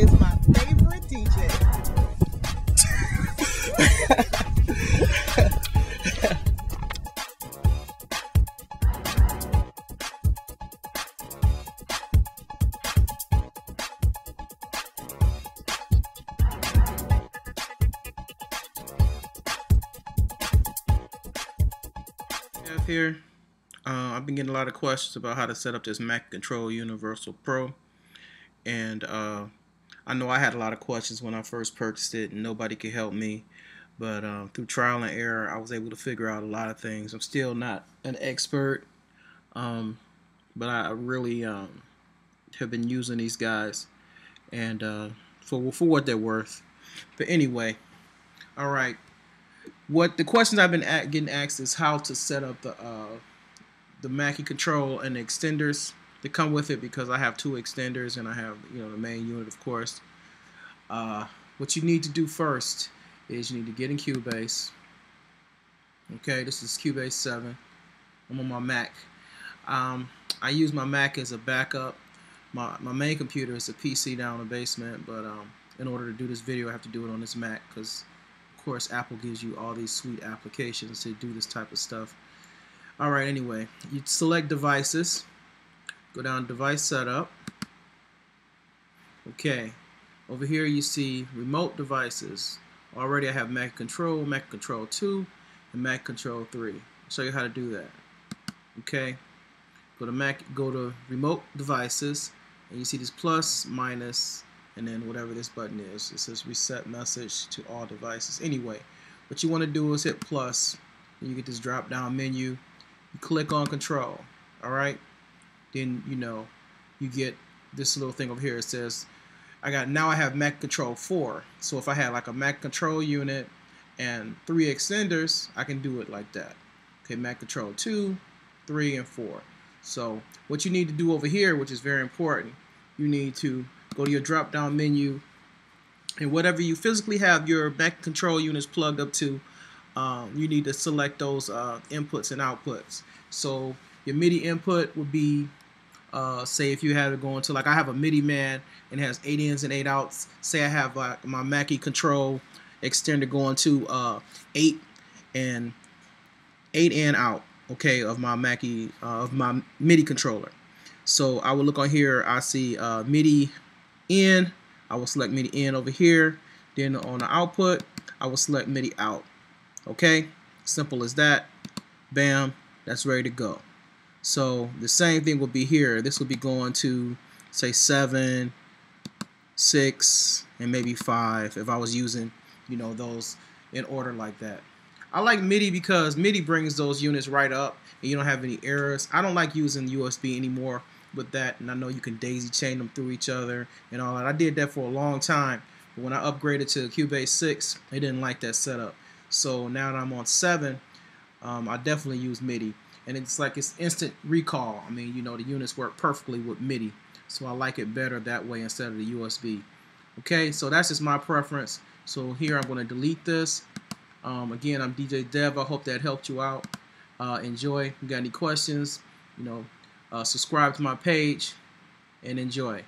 is my favorite DJ. Here. Uh, I've been getting a lot of questions about how to set up this Mackie Control Universal Pro, and uh, I know I had a lot of questions when I first purchased it, and nobody could help me. But uh, through trial and error, I was able to figure out a lot of things. I'm still not an expert, um, but I really um, have been using these guys, and uh, for for what they're worth. But anyway, all right what the questions I've been at, getting asked is how to set up the uh, the Mackie control and the extenders that come with it because I have two extenders and I have you know the main unit of course. Uh, what you need to do first is you need to get in Cubase. Okay, this is Cubase 7. I'm on my Mac. Um, I use my Mac as a backup. My, my main computer is a PC down in the basement, but um, in order to do this video, I have to do it on this Mac because of course Apple gives you all these sweet applications to do this type of stuff alright anyway you select devices go down device setup. Okay. Over here you see remote devices. Already I have Mackie control Mackie control 2 and Mackie control 3 I'll show you how to do that. Okay. Go to Mac go to remote devices and you see this plus minus and then whatever this button is. It says reset message to all devices. Anyway what you want to do is hit plus. And you get this drop down menu. You click on control. Alright then you know you get this little thing over here. It says I got now I have Mackie control 4 so if I had like a Mackie control unit and three extenders I can do it like that. Okay Mackie control 2 3 and 4 so what you need to do over here which is very important you need to go to your drop down menu and whatever you physically have your Mackie control units plugged up to um, you need to select those uh, inputs and outputs. So your MIDI input would be uh, say if you had it going to like I have a Midiman and it has 8 ins and 8 outs. Say I have like my Mackie control extender going to uh, 8 and 8 in out okay of my Mackie uh, of my MIDI controller. So I will look on here I see uh, MIDI in. I will select MIDI in over here. Then on the output I will select MIDI out okay? Simple as that. Bam. That's ready to go so the same thing will be here. This will be going to say 7 6 and maybe 5 if I was using you know those in order like that. I like MIDI because MIDI brings those units right up and you don't have any errors. I don't like using USB anymore with that and I know you can daisy chain them through each other and all that. I did that for a long time. But when I upgraded to Cubase 6 they didn't like that setup. So now that I'm on 7 um, I definitely use MIDI. And it's like it's instant recall. I mean you know the units work perfectly with MIDI. So I like it better that way instead of the USB okay so that's just my preference. So here I'm going to delete this. Um, again I'm DJ Dev. I hope that helped you out. Uh, enjoy. If you got any questions you know uh, subscribe to my page and enjoy